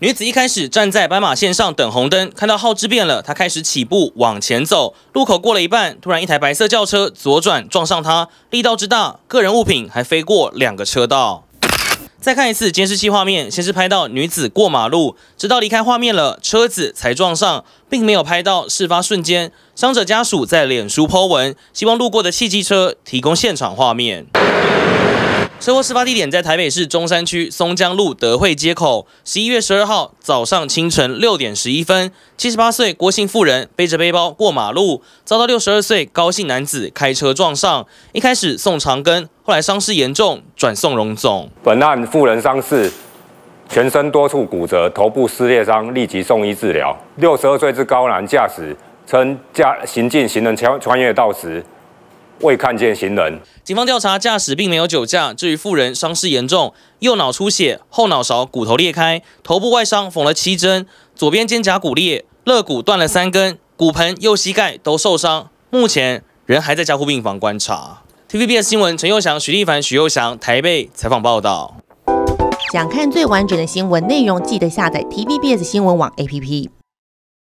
女子一开始站在斑马线上等红灯，看到号志变了，她开始起步往前走。路口过了一半，突然一台白色轿车左转撞上她，力道之大，个人物品还飞过两个车道。再看一次监视器画面，先是拍到女子过马路，直到离开画面了，车子才撞上，并没有拍到事发瞬间。伤者家属在脸书 po 文，希望路过的汽机车提供现场画面。车祸事发地点在台北市中山区松江路德惠街口。十一月十二号早上清晨六点十一分，七十八岁郭姓妇人背着背包过马路，遭到六十二岁高姓男子开车撞上。一开始送长庚，后来伤势严重，转送荣总。本案妇人伤势全身多处骨折，头部撕裂伤，立即送医治疗。六十二岁之高男驾驶称驾行进行人穿穿越道时。未看见行人。警方调查，驾驶并没有酒驾。至于妇人伤势严重，右脑出血，后脑勺骨头裂开，头部外伤缝了七针，左边肩胛骨裂，肋骨断了三根，骨盆、右膝盖都受伤。目前人还在加护病房观察。TVBS 新闻陈佑祥、许立凡、许佑祥台北采访报道。想看最完整的新闻内容，记得下载 TVBS 新闻网 APP。